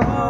wrong.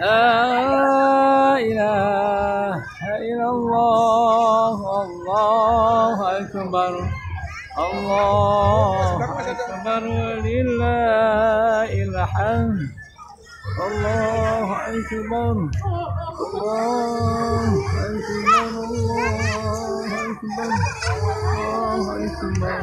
لا إله إلا الله الله أكبر الله أكبر ولله الحمد الله أكبر الله أكبر الله أكبر الله أكبر.